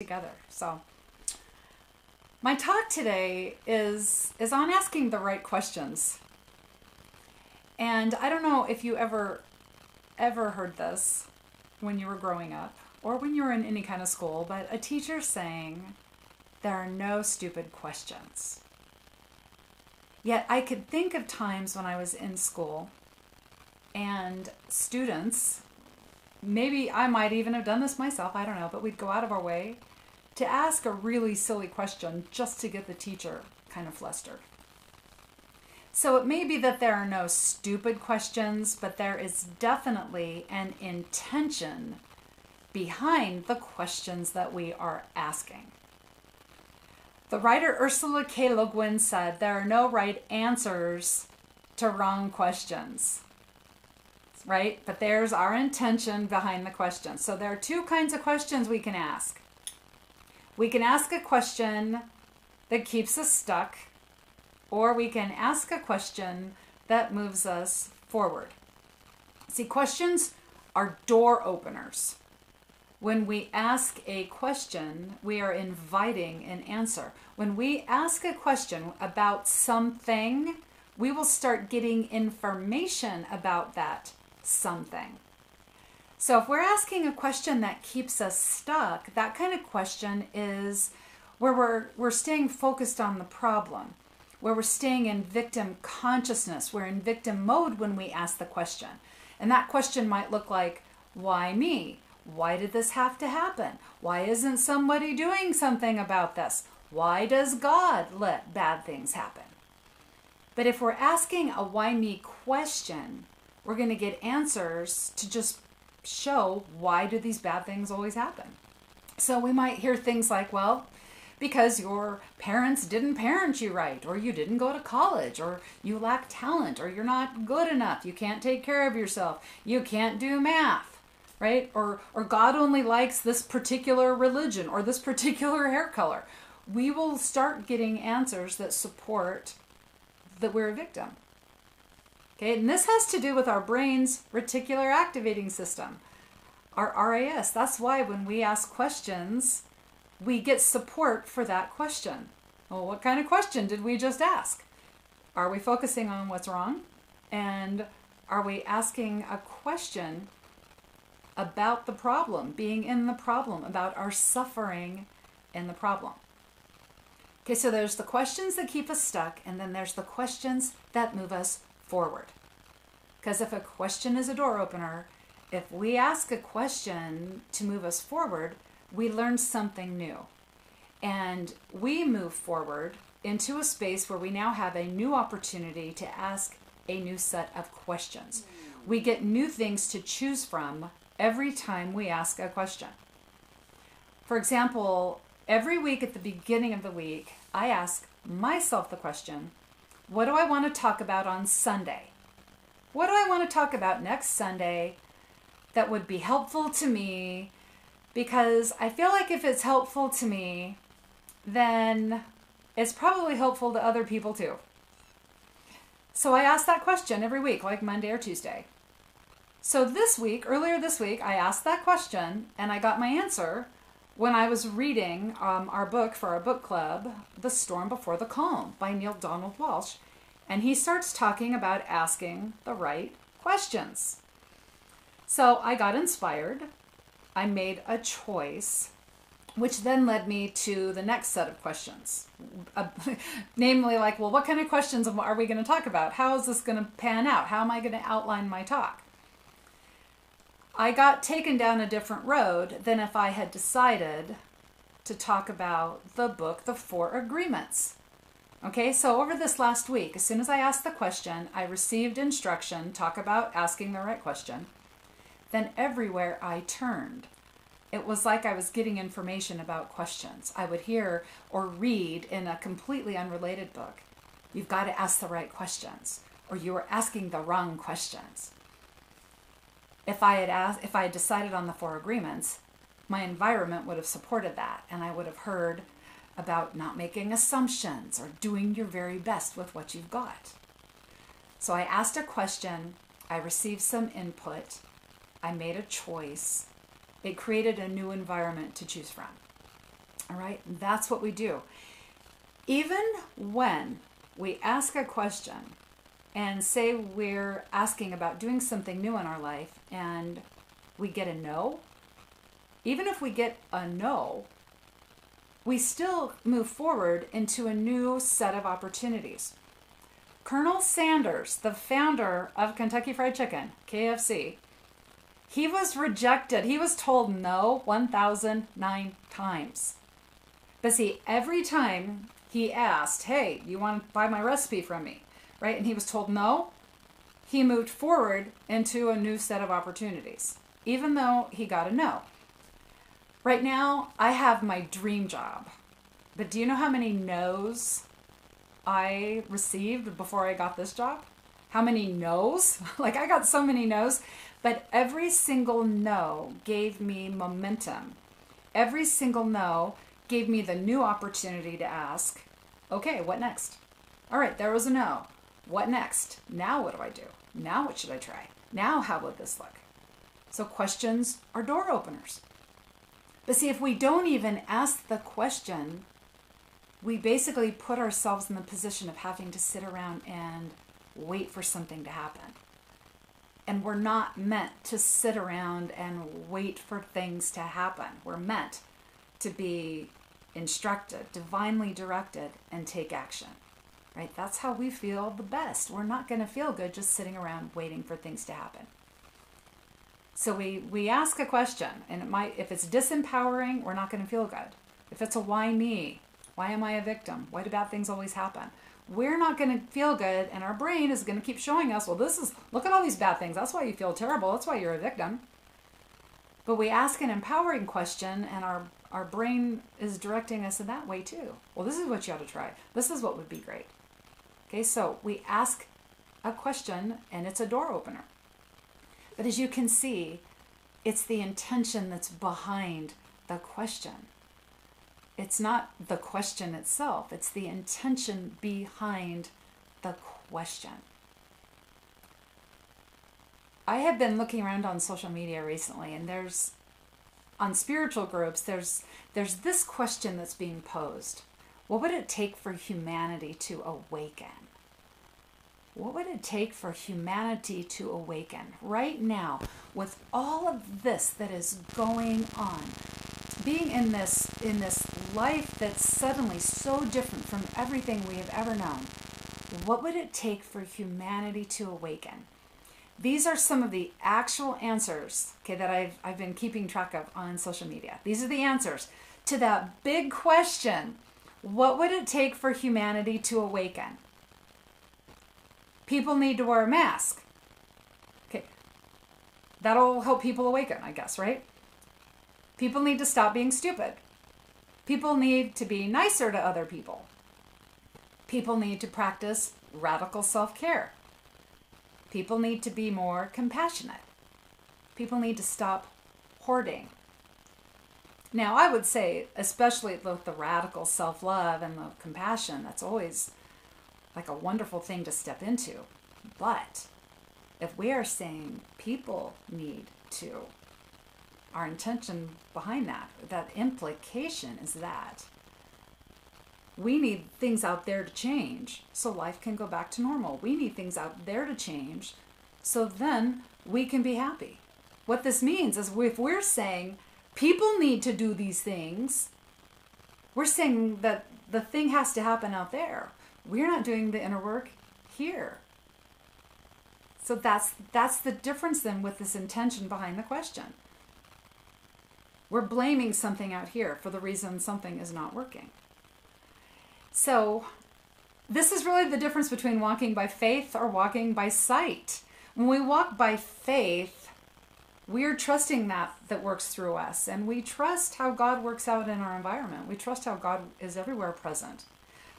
together. So my talk today is is on asking the right questions. And I don't know if you ever ever heard this when you were growing up or when you were in any kind of school, but a teacher saying there are no stupid questions. Yet I could think of times when I was in school and students maybe I might even have done this myself, I don't know, but we'd go out of our way to ask a really silly question just to get the teacher kind of flustered. So it may be that there are no stupid questions, but there is definitely an intention behind the questions that we are asking. The writer Ursula K. Le Guin said there are no right answers to wrong questions right? But there's our intention behind the question. So there are two kinds of questions we can ask. We can ask a question that keeps us stuck, or we can ask a question that moves us forward. See, questions are door openers. When we ask a question, we are inviting an answer. When we ask a question about something, we will start getting information about that something. So if we're asking a question that keeps us stuck, that kind of question is where we're we're staying focused on the problem, where we're staying in victim consciousness, we're in victim mode when we ask the question. And that question might look like, why me? Why did this have to happen? Why isn't somebody doing something about this? Why does God let bad things happen? But if we're asking a why me question, we're going to get answers to just show why do these bad things always happen. So we might hear things like, well, because your parents didn't parent you right, or you didn't go to college, or you lack talent, or you're not good enough, you can't take care of yourself, you can't do math, right? Or or God only likes this particular religion or this particular hair color. We will start getting answers that support that we're a victim. Okay, and this has to do with our brain's reticular activating system, our RAS. That's why when we ask questions, we get support for that question. Well, what kind of question did we just ask? Are we focusing on what's wrong? And are we asking a question about the problem, being in the problem, about our suffering in the problem? Okay, so there's the questions that keep us stuck, and then there's the questions that move us forward. Because if a question is a door opener, if we ask a question to move us forward, we learn something new. And we move forward into a space where we now have a new opportunity to ask a new set of questions. We get new things to choose from every time we ask a question. For example, every week at the beginning of the week, I ask myself the question what do I want to talk about on Sunday? What do I want to talk about next Sunday that would be helpful to me? Because I feel like if it's helpful to me, then it's probably helpful to other people too. So I ask that question every week, like Monday or Tuesday. So this week, earlier this week, I asked that question and I got my answer when I was reading um, our book for our book club, The Storm Before the Calm by Neale Donald Walsch. And he starts talking about asking the right questions. So I got inspired. I made a choice, which then led me to the next set of questions. Uh, namely, like, well, what kind of questions are we going to talk about? How is this going to pan out? How am I going to outline my talk? I got taken down a different road than if I had decided to talk about the book, The Four Agreements. Okay, so over this last week, as soon as I asked the question, I received instruction, talk about asking the right question. Then everywhere I turned, it was like I was getting information about questions. I would hear or read in a completely unrelated book. You've got to ask the right questions, or you are asking the wrong questions if I had asked, if I had decided on the four agreements, my environment would have supported that, and I would have heard about not making assumptions or doing your very best with what you've got. So I asked a question, I received some input, I made a choice. It created a new environment to choose from. All right, that's what we do. Even when we ask a question and say we're asking about doing something new in our life and we get a no, even if we get a no, we still move forward into a new set of opportunities. Colonel Sanders, the founder of Kentucky Fried Chicken, KFC, he was rejected. He was told no 1,009 times. But see, every time he asked, Hey, you want to buy my recipe from me? Right? And he was told no, he moved forward into a new set of opportunities, even though he got a no. Right now, I have my dream job. But do you know how many no's I received before I got this job? How many no's? like, I got so many no's, but every single no gave me momentum. Every single no gave me the new opportunity to ask, okay, what next? All right, there was a no. What next? Now what do I do? Now what should I try? Now how would this look? So questions are door openers. But see, if we don't even ask the question, we basically put ourselves in the position of having to sit around and wait for something to happen. And we're not meant to sit around and wait for things to happen. We're meant to be instructed, divinely directed, and take action. Right? That's how we feel the best. We're not going to feel good just sitting around waiting for things to happen. So we we ask a question, and it might if it's disempowering, we're not going to feel good. If it's a why me, why am I a victim? Why do bad things always happen? We're not going to feel good, and our brain is going to keep showing us, well, this is look at all these bad things. That's why you feel terrible. That's why you're a victim. But we ask an empowering question, and our our brain is directing us in that way too. Well, this is what you ought to try. This is what would be great. Okay, so we ask a question and it's a door opener. But as you can see, it's the intention that's behind the question. It's not the question itself, it's the intention behind the question. I have been looking around on social media recently and there's on spiritual groups, there's there's this question that's being posed. What would it take for humanity to awaken? What would it take for humanity to awaken right now with all of this that is going on? Being in this in this life that's suddenly so different from everything we have ever known. What would it take for humanity to awaken? these are some of the actual answers okay that I've, I've been keeping track of on social media these are the answers to that big question what would it take for humanity to awaken? People need to wear a mask. Okay. That'll help people awaken i guess right? People need to stop being stupid. People need to be nicer to other people. People need to practice radical self-care. People need to be more compassionate. People need to stop hoarding. Now, I would say, especially the radical self love and the compassion, that's always like a wonderful thing to step into. But if we are saying people need to, our intention behind that, that implication is that we need things out there to change so life can go back to normal. We need things out there to change so then we can be happy. What this means is if we're saying people need to do these things, we're saying that the thing has to happen out there. We're not doing the inner work here. So that's that's the difference then with this intention behind the question. We're blaming something out here for the reason something is not working. So, this is really the difference between walking by faith or walking by sight. When we walk by faith, we're trusting that that works through us and we trust how God works out in our environment. We trust how God is everywhere present.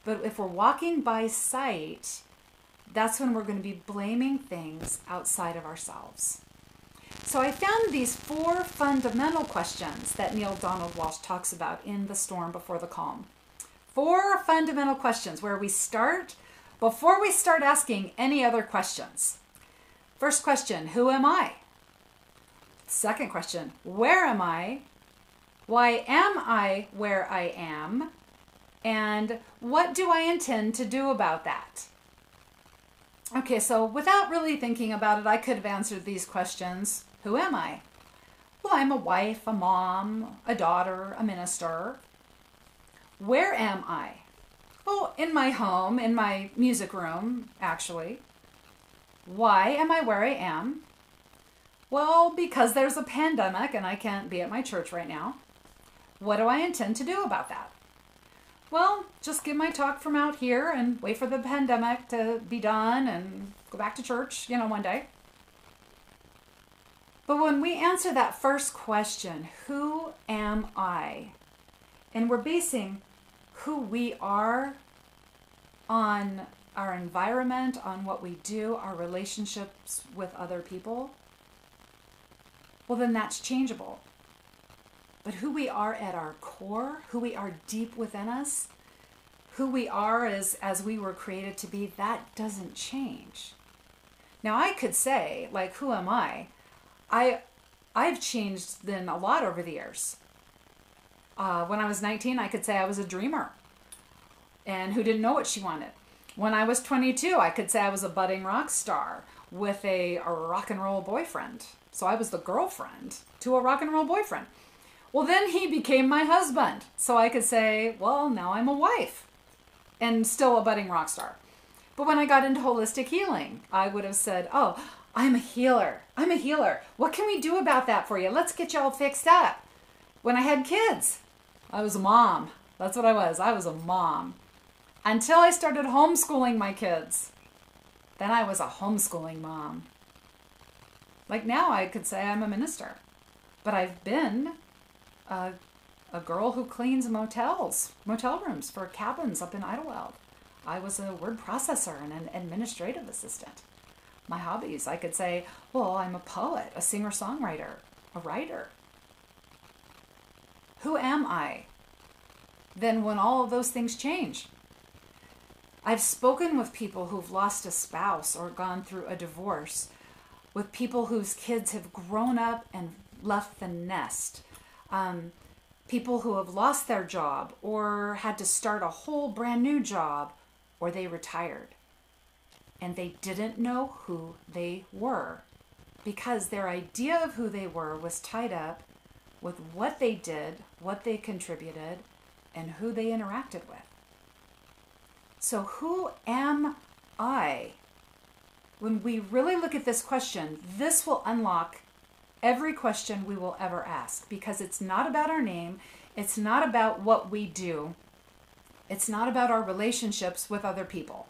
But if we're walking by sight, that's when we're going to be blaming things outside of ourselves. So I found these four fundamental questions that Neale Donald Walsch talks about in The Storm Before the Calm four fundamental questions where we start before we start asking any other questions. First question Who am I? Second question Where am I? Why am I where I am? And what do I intend to do about that? Okay, so without really thinking about it, I could have answered these questions Who am I? Well, I'm a wife, a mom, a daughter, a minister. Where am I? Oh, in my home, in my music room, actually. Why am I where I am? Well, because there's a pandemic and I can't be at my church right now. What do I intend to do about that? Well, just give my talk from out here and wait for the pandemic to be done and go back to church, you know, one day. But when we answer that first question, who am I? And we're basing who we are on our environment, on what we do, our relationships with other people, well, then that's changeable. But who we are at our core, who we are deep within us, who we are as, as we were created to be, that doesn't change. Now, I could say, like, who am I? I, I've changed then a lot over the years. Uh, when I was 19, I could say I was a dreamer and who didn't know what she wanted. When I was 22, I could say I was a budding rock star with a, rock and roll boyfriend. So I was the girlfriend to a rock and roll boyfriend. Well, then he became my husband. So I could say, well, now I'm a wife and still a budding rock star. But when I got into holistic healing, I would have said, oh, I'm a healer. I'm a healer. What can we do about that for you? Let's get you all fixed up. When I had kids, I was a mom. That's what I was. I was a mom. Until I started homeschooling my kids. Then I was a homeschooling mom. Like now, I could say I'm a minister. But I've been a, a girl who cleans motels, motel rooms for cabins up in Idyllwild. I was a word processor and an administrative assistant. My hobbies, I could say, well, I'm a poet, a singer songwriter, a writer. Who am I? Then, when all of those things change, I've spoken with people who've lost a spouse or gone through a divorce, with people whose kids have grown up and left the nest, um, people who have lost their job or had to start a whole brand new job or they retired and they didn't know who they were because their idea of who they were was tied up with what they did, what they contributed, and who they interacted with. So, who am I? When we really look at this question, this will unlock every question we will ever ask because it's not about our name, it's not about what we do, it's not about our relationships with other people.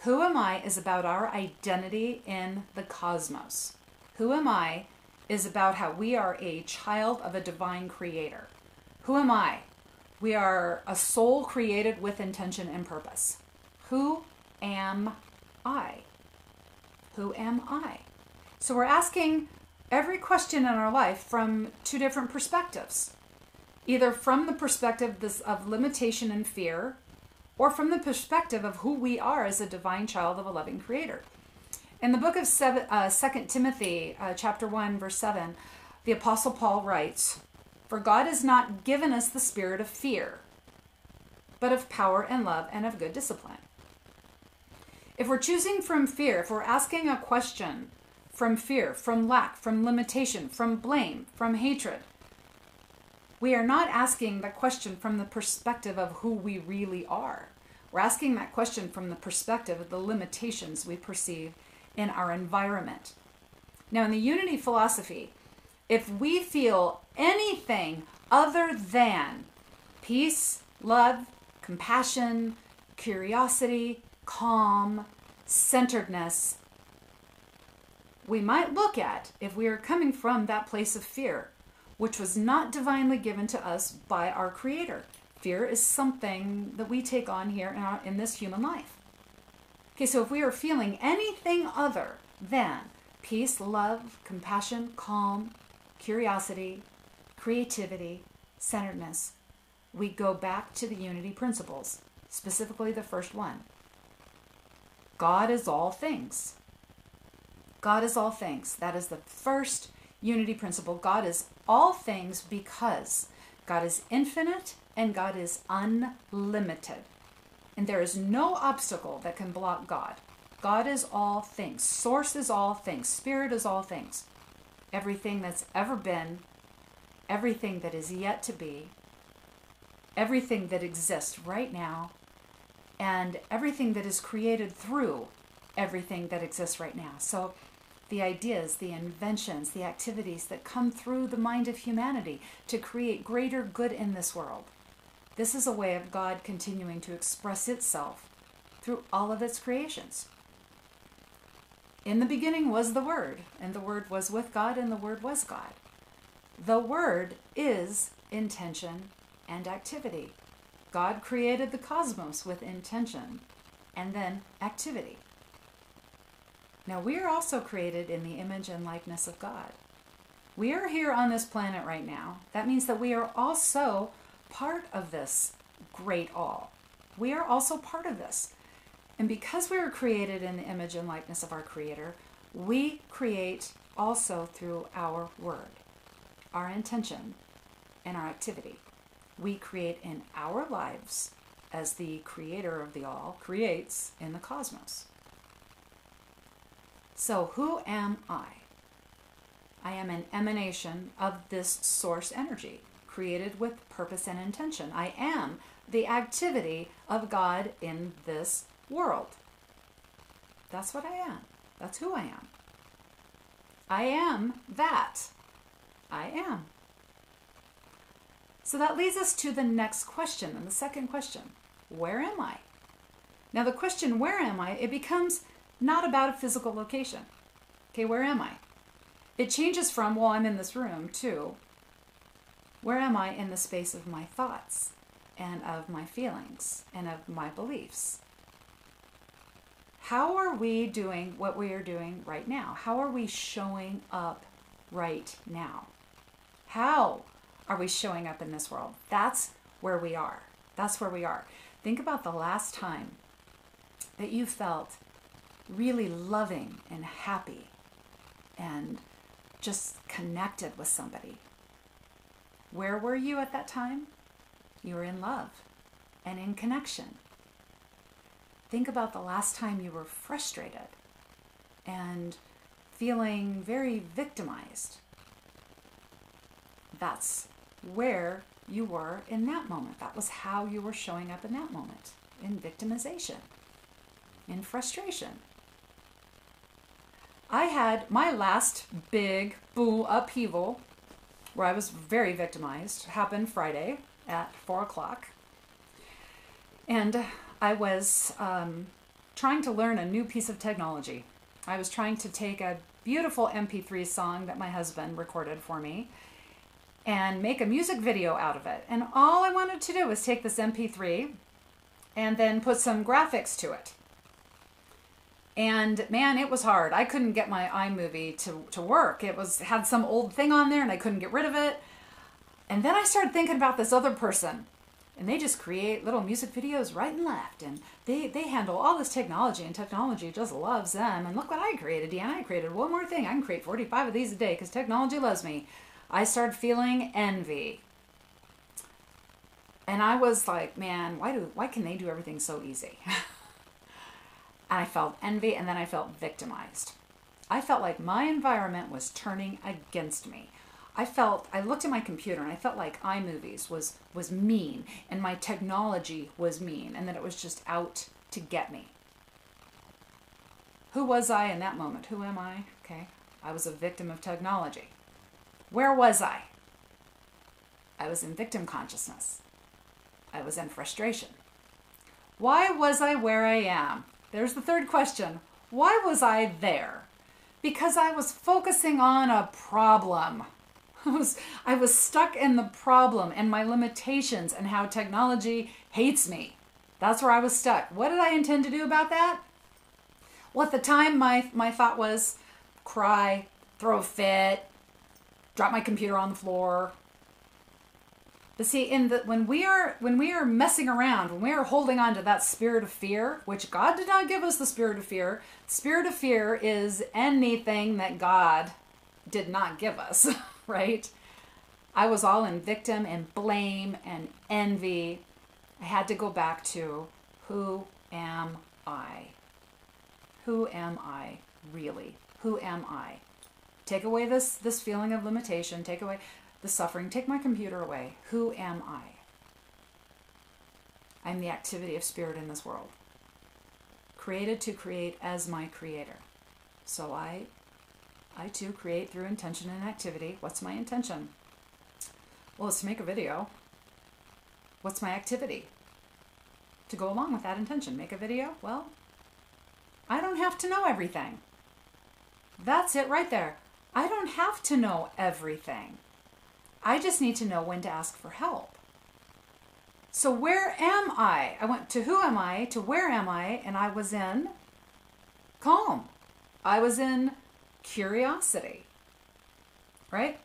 Who am I is about our identity in the cosmos. Who am I is about how we are a child of a divine creator. Who am I? We are a soul created with intention and purpose. Who am I? Who am I? So we're asking every question in our life from two different perspectives either from the perspective of limitation and fear, or from the perspective of who we are as a divine child of a loving creator. In the book of uh, 2 Timothy, uh, chapter 1, verse 7, the Apostle Paul writes, For God has not given us the spirit of fear, but of power and love and of good discipline. If we're choosing from fear, if we're asking a question from fear, from lack, from limitation, from blame, from hatred, we are not asking the question from the perspective of who we really are. We're asking that question from the perspective of the limitations we perceive in our environment. Now, in the unity philosophy, if we feel anything other than peace, love, compassion, curiosity, calm, centeredness, we might look at if we are coming from that place of fear, which was not divinely given to us by our Creator. Fear is something that we take on here in, our, in this human life. Okay, so if we are feeling anything other than peace, love, compassion, calm, curiosity, creativity, centeredness, we go back to the unity principles, specifically the first one God is all things. God is all things. That is the first unity principle. God is all things because God is infinite and God is unlimited. And there is no obstacle that can block God. God is all things. Source is all things. Spirit is all things. Everything that's ever been, everything that is yet to be, everything that exists right now, and everything that is created through everything that exists right now. So, the ideas, the inventions, the activities that come through the mind of humanity to create greater good in this world. This is a way of God continuing to express itself through all of its creations. In the beginning was the Word, and the Word was with God, and the Word was God. The Word is intention and activity. God created the cosmos with intention and then activity. Now, we are also created in the image and likeness of God. We are here on this planet right now. That means that we are also part of this great all. We are also part of this. And because we are created in the image and likeness of our Creator, we create also through our word, our intention, and our activity. We create in our lives as the Creator of the all creates in the cosmos. So, who am I? I am an emanation of this source energy, created with purpose and intention. I am the activity of God in this world. That's what I am. That's who I am. I am that. I am. So that leads us to the next question, and the second question Where am I? Now, the question, Where am I? it becomes not about a physical location. Okay, where am I? It changes from, Well, I'm in this room, to, Where am I in the space of my thoughts and of my feelings and of my beliefs? How are we doing what we are doing right now? How are we showing up right now? How are we showing up in this world? That's where we are. That's where we are. Think about the last time that you felt really loving and happy and just connected with somebody. Where were you at that time? You were in love and in connection. Think about the last time you were frustrated and feeling very victimized. That's where you were in that moment. That was how you were showing up in that moment in victimization, in frustration. I had my last big boo upheaval where I was very victimized happened Friday at four o'clock. And I was um, trying to learn a new piece of technology. I was trying to take a beautiful MP3 song that my husband recorded for me and make a music video out of it. And all I wanted to do was take this MP3 and then put some graphics to it. And man, it was hard. I couldn't get my iMovie to, to work. It was had some old thing on there and I couldn't get rid of it. And then I started thinking about this other person and they just create little music videos right and left and they, they handle all this technology and technology just loves them and look what i created deanna i created one more thing i can create 45 of these a day because technology loves me i started feeling envy and i was like man why do why can they do everything so easy and i felt envy and then i felt victimized i felt like my environment was turning against me I felt I looked at my computer and I felt like iMovies was was mean and my technology was mean and that it was just out to get me. Who was I in that moment? Who am I? Okay. I was a victim of technology. Where was I? I was in victim consciousness. I was in frustration. Why was I where I am? There's the third question. Why was I there? Because I was focusing on a problem. I was, I was stuck in the problem and my limitations and how technology hates me. That's where I was stuck. What did I intend to do about that? Well, at the time, my, my thought was cry, throw a fit, drop my computer on the floor. But see, in the when we are when we are messing around, when we are holding on to that spirit of fear, which God did not give us the spirit of fear. Spirit of fear is anything that God did not give us. right? I was all in victim and blame and envy. I had to go back to who am I? Who am I really? Who am I? Take away this this feeling of limitation, take away the suffering, take my computer away. Who am I? I'm the activity of spirit in this world. Created to create as my creator. So I I too create through intention and activity. What's my intention? Well, it's to make a video. What's my activity? To go along with that intention, make a video? Well, I don't have to know everything. That's it right there. I don't have to know everything. I just need to know when to ask for help. So, where am I? I went to who am I, to where am I, and I was in calm. I was in curiosity, right?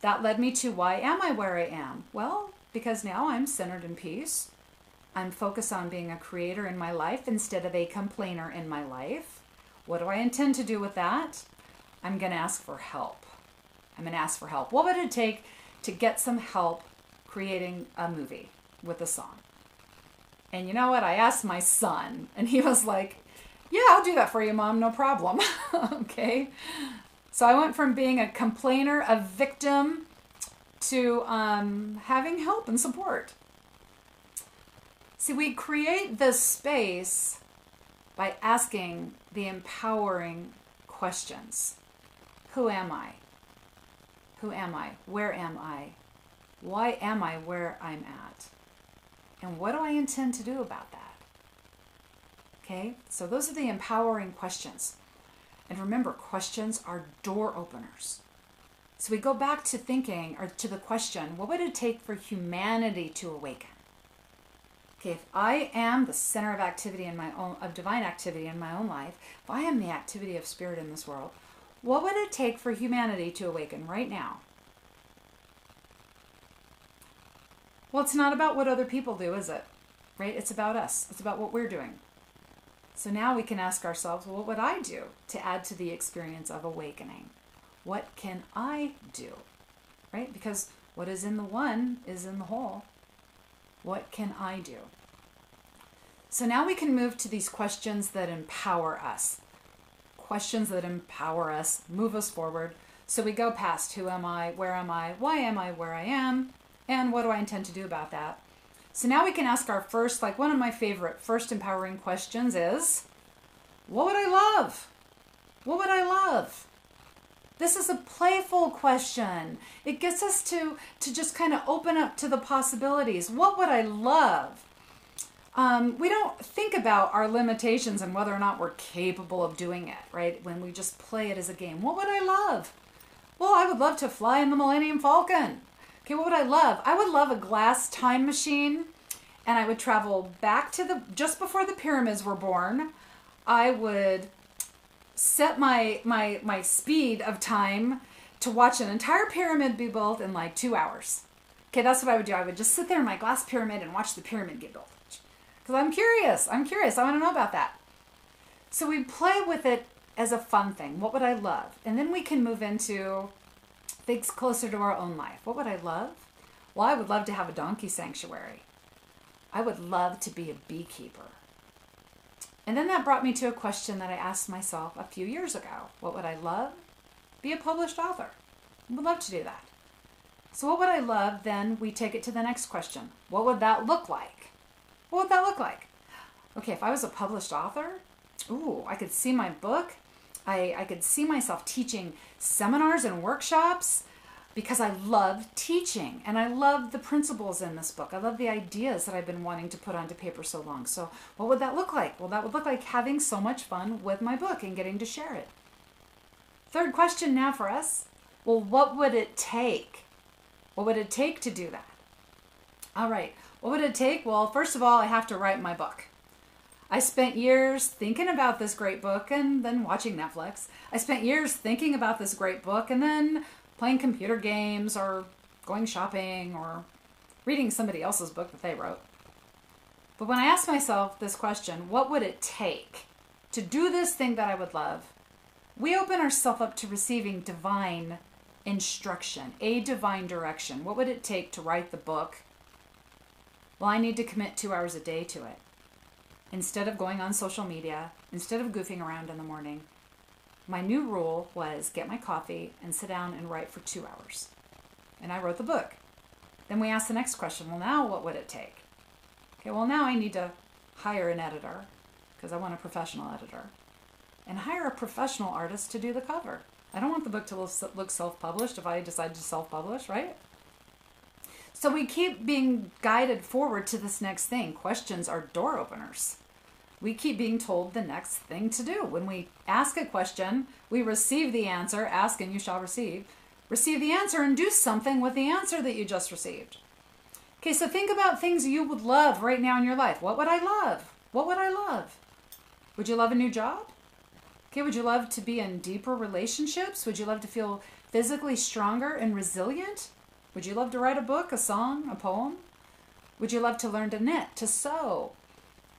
That led me to why am I where I am? Well, because now I'm centered in peace. I'm focused on being a creator in my life instead of a complainer in my life. What do I intend to do with that? I'm going to ask for help. I'm going to ask for help. What would it take to get some help creating a movie with a song? And you know what? I asked my son, and he was like, Yeah, I'll do that for you, mom, no problem. okay. So I went from being a complainer, a victim, to um, having help and support. See, we create this space by asking the empowering questions Who am I? Who am I? Where am I? Why am I where I'm at? And what do I intend to do about that? Okay, so those are the empowering questions. And remember, questions are door openers. So we go back to thinking or to the question what would it take for humanity to awaken? Okay, if I am the center of activity in my own, of divine activity in my own life, if I am the activity of spirit in this world, what would it take for humanity to awaken right now? Well, it's not about what other people do, is it? Right? It's about us. It's about what we're doing. So now we can ask ourselves, well, what would I do to add to the experience of awakening? What can I do? Right? Because what is in the one is in the whole. What can I do? So now we can move to these questions that empower us. Questions that empower us, move us forward. So we go past who am I, where am I, why am I where I am, and what do I intend to do about that? So now we can ask our first, like one of my favorite first empowering questions is what would I love? What would I love? This is a playful question. It gets us to, to just kind of open up to the possibilities. What would I love? Um, we don't think about our limitations and whether or not we're capable of doing it, right? When we just play it as a game. What would I love? Well, I would love to fly in the Millennium Falcon. Okay, what would I love? I would love a glass time machine and I would travel back to the just before the pyramids were born. I would set my my my speed of time to watch an entire pyramid be built in like 2 hours. Okay, that's what I would do. I would just sit there in my glass pyramid and watch the pyramid get built. Cuz I'm curious. I'm curious. I want to know about that. So we play with it as a fun thing. What would I love? And then we can move into things closer to our own life. What would I love? Well, I would love to have a donkey sanctuary. I would love to be a beekeeper. And then that brought me to a question that I asked myself a few years ago. What would I love? Be a published author. I would love to do that. So, what would I love? Then we take it to the next question. What would that look like? What would that look like? Okay, if I was a published author, ooh, I could see my book. I, I could see myself teaching seminars and workshops because I love teaching and I love the principles in this book. I love the ideas that I've been wanting to put onto paper so long. So, what would that look like? Well, that would look like having so much fun with my book and getting to share it. Third question now for us well, what would it take? What would it take to do that? All right, what would it take? Well, first of all, I have to write my book. I spent years thinking about this great book and then watching Netflix. I spent years thinking about this great book and then playing computer games or going shopping or reading somebody else's book that they wrote. But when I asked myself this question, what would it take to do this thing that I would love? We open ourselves up to receiving divine instruction, a divine direction. What would it take to write the book? Well, I need to commit two hours a day to it. Instead of going on social media, instead of goofing around in the morning, my new rule was get my coffee and sit down and write for two hours. And I wrote the book. Then we asked the next question well, now what would it take? Okay, well, now I need to hire an editor because I want a professional editor and hire a professional artist to do the cover. I don't want the book to look self published if I decide to self publish, right? So we keep being guided forward to this next thing. Questions are door openers. We keep being told the next thing to do. When we ask a question, we receive the answer. Ask and you shall receive. Receive the answer and do something with the answer that you just received. Okay, so think about things you would love right now in your life. What would I love? What would I love? Would you love a new job? Okay, would you love to be in deeper relationships? Would you love to feel physically stronger and resilient? Would you love to write a book, a song, a poem? Would you love to learn to knit, to sew,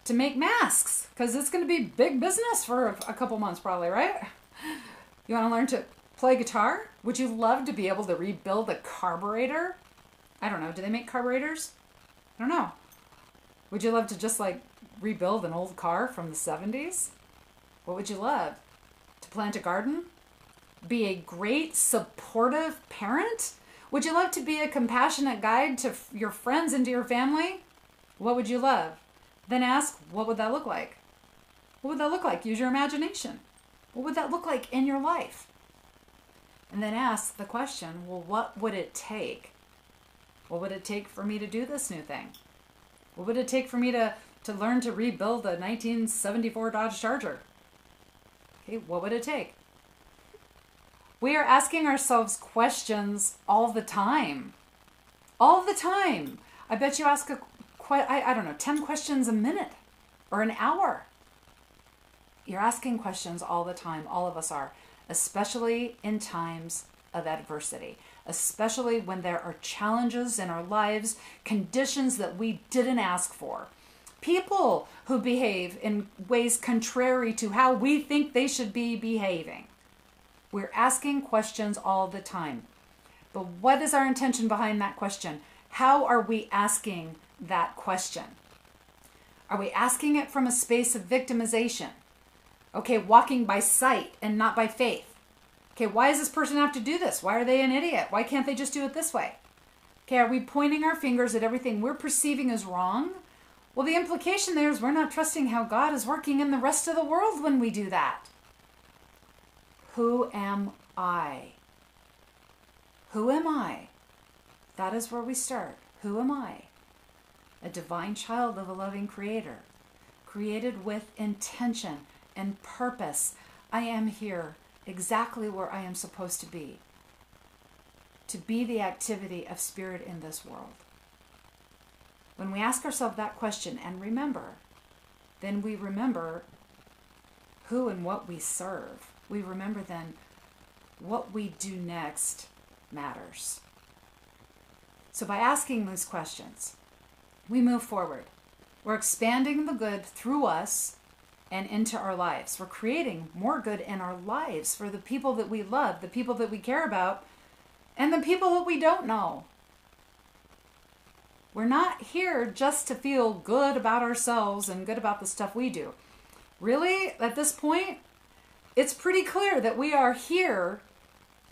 to make masks? Because it's going to be big business for a couple months, probably, right? You want to learn to play guitar? Would you love to be able to rebuild a carburetor? I don't know. Do they make carburetors? I don't know. Would you love to just like rebuild an old car from the 70s? What would you love? To plant a garden? Be a great supportive parent? Would you love to be a compassionate guide to your friends and to your family? What would you love? Then ask, what would that look like? What would that look like? Use your imagination. What would that look like in your life? And then ask the question, well, what would it take? What would it take for me to do this new thing? What would it take for me to, to learn to rebuild a 1974 Dodge Charger? Okay, what would it take? We are asking ourselves questions all the time. All the time. I bet you ask a I, I don't know, 10 questions a minute or an hour. You're asking questions all the time. All of us are, especially in times of adversity, especially when there are challenges in our lives, conditions that we didn't ask for people who behave in ways contrary to how we think they should be behaving. We're asking questions all the time. But what is our intention behind that question? How are we asking that question? Are we asking it from a space of victimization? Okay, walking by sight and not by faith. Okay, why does this person have to do this? Why are they an idiot? Why can't they just do it this way? Okay, are we pointing our fingers at everything we're perceiving as wrong well, the implication there is we're not trusting how God is working in the rest of the world when we do that. Who am I? Who am I? That is where we start. Who am I? A divine child of a loving creator, created with intention and purpose. I am here exactly where I am supposed to be, to be the activity of spirit in this world. When we ask ourselves that question and remember, then we remember who and what we serve. We remember then what we do next matters. So, by asking those questions, we move forward. We're expanding the good through us and into our lives. We're creating more good in our lives for the people that we love, the people that we care about, and the people that we don't know. We're not here just to feel good about ourselves and good about the stuff we do. Really, at this point, it's pretty clear that we are here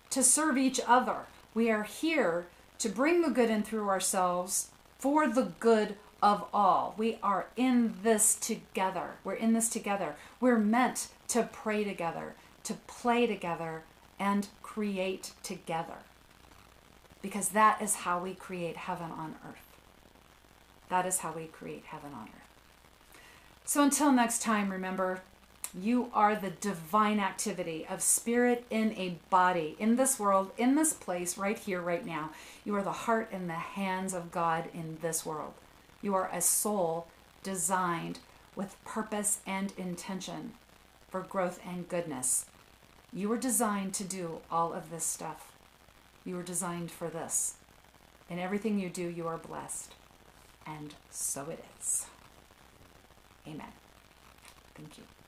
to serve each other. We are here to bring the good in through ourselves for the good of all. We are in this together. We're in this together. We're meant to pray together, to play together, and create together. Because that is how we create heaven on earth. That is how we create heaven on earth. So until next time, remember, you are the divine activity of spirit in a body, in this world, in this place, right here, right now. You are the heart and the hands of God in this world. You are a soul designed with purpose and intention for growth and goodness. You were designed to do all of this stuff. You were designed for this. In everything you do, you are blessed. And so it is. Amen. Thank you.